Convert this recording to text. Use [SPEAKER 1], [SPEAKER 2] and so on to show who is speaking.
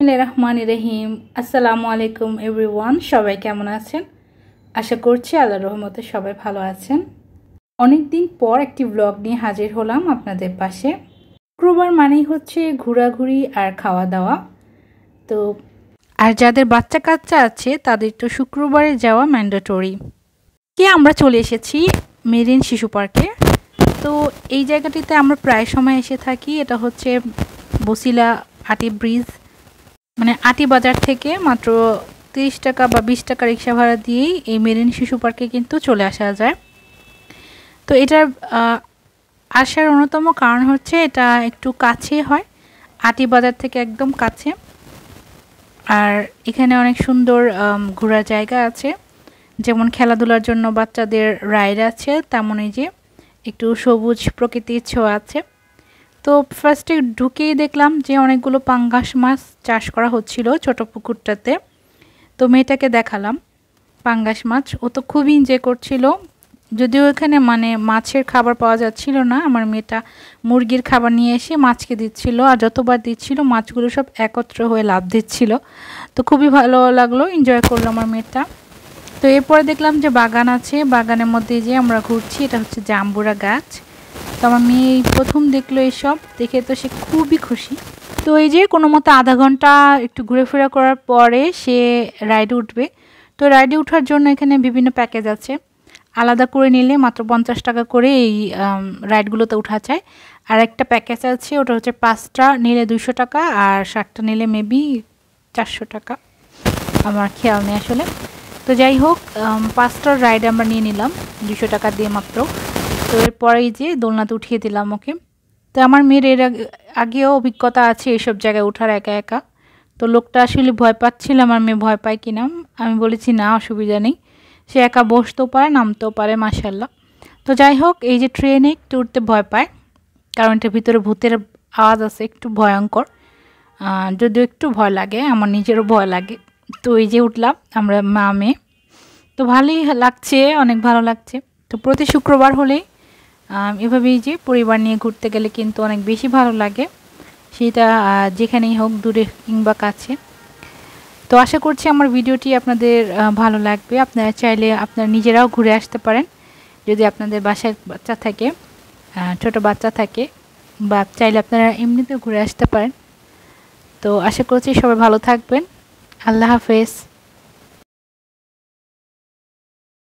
[SPEAKER 1] রহমান রহিম। আসসালামু আলাইকুম এভরিওয়ান, সবাই কেমন আছেন? আশা করছি আল্লাহ রহমতে সবাই ভালো আছেন। অনেক দিন পর একটি ব্লগ নিয়ে হাজির হলাম আপনাদের পাশে। শুক্রবার মানেই হচ্ছে ঘোরাঘুরি আর খাওয়া দাওয়া তো, আর যাদের বাচ্চা কাচ্চা আছে, তাদের তো শুক্রবারে যাওয়া ম্যান্ডেটরি কে আমরা চলে এসেছি? মেরিন শিশু পার্কে। তো, এই জায়গাটিতে আমরা প্রায় সময় এসে থাকি। এটা হচ্ছে বসিলা হাটি ব্রিজ। মানে আটি বাজার থেকে মাত্র তিরিশ টাকা বা বিশ টাকা রিক্সা ভাড়া দিয়েই এই মেরিন শিশু পার্কে কিন্তু চলে আসা যায়। তো এটার আসার অন্যতম কারণ হচ্ছে এটা একটু কাছে হয় আটি বাজার থেকে একদম কাছে। আর এখানে অনেক সুন্দর ঘোরার জায়গা আছে। যেমন খেলাধুলার জন্য বাচ্চাদের রাইড আছে, তেমনই যে একটু সবুজ প্রকৃতির ছোঁয়া আছে। তো ফার্স্টে ঢুকেই দেখলাম যে অনেকগুলো পাঙ্গাস মাছ চাষ করা হচ্ছিল ছোট পুকুরটাতে। তো মেয়েটাকে দেখালাম পাঙ্গাস মাছ। ও তো খুবই এনজয় করছিল। যদিও এখানে মানে মাছের খাবার পাওয়া যাচ্ছিল না, আমার মেয়েটা মুরগির খাবার নিয়ে এসে মাছকে দিচ্ছিল আর যতবার দিচ্ছিল মাছগুলো সব একত্র হয়ে লাভ দিচ্ছিল। তো খুবই ভালো লাগল এনজয় করল আমার মেয়েটা। তো এরপরে দেখলাম যে বাগান আছে, বাগানের মধ্যে যে আমরা ঘুরছি, এটা হচ্ছে জাম্বুরা গাছ। তো আমার মেয়ে প্রথম দেখল এইসব, দেখে তো সে খুবই খুশি। তো এই যে কোনো মতো আধা ঘণ্টা একটু ঘুরেফেরা করার পরে সে রাইডে উঠবে। তো রাইডে ওঠার জন্য এখানে বিভিন্ন প্যাকেজ আছে। আলাদা করে নিলে মাত্র পঞ্চাশ টাকা করে এই রাইডগুলোতে উঠা যায়। আর একটা প্যাকেজ আছে, ওটা হচ্ছে পাঁচটা নিলে দুশো টাকা আর ষাটটা নিলে মেবি চারশো টাকা। আমার খেয়াল নেই আসলে। তো যাই হোক পাঁচটার রাইড আমরা নিয়ে নিলাম দুশো টাকা দিয়ে মাত্র। তো এরপরেই যে দোলনাতে উঠিয়ে দিলাম ওকে। তো আমার মেয়ের এর আগেও অভিজ্ঞতা আছে এইসব জায়গায় ওঠার একা একা। তো লোকটা আসলে ভয় পাচ্ছিল আমার মেয়ে ভয় পায় কিনা। আমি বলেছি, না, অসুবিধা নেই। সে একা বসতেও পারে, নামতেও পারে মাসাল্লাহ তো যাই হোক, এই যে ট্রেনে একটু উঠতে ভয় পায়। কারণ এটার ভিতরে ভূতের আওয়াজ আছে, একটু ভয়ঙ্কর। যদিও একটু ভয় লাগে, আমার নিজেরও ভয় লাগে। তো এই যে উঠলাম, আমরা মা, মেয়ে। তো ভালোই লাগছে, অনেক ভালো লাগছে। তো প্রতি শুক্রবার হলেই এভাবেই যে পরিবার নিয়ে ঘুরতে গেলে কিন্তু অনেক বেশি ভালো লাগে। সেটা যেখানেই হোক, দূরে কিংবা কাছে। তো আশা করছি আমার ভিডিওটি আপনাদের ভালো লাগবে। আপনারা চাইলে আপনারা নিজেরাও ঘুরে আসতে পারেন। যদি আপনাদের বাসায় বাচ্চা থাকে ছোট বাচ্চা থাকে, বা চাইলে আপনারা এমনিতেও ঘুরে আসতে পারেন। তো আশা করছি সবাই ভালো থাকবেন। আল্লাহ হাফেজ।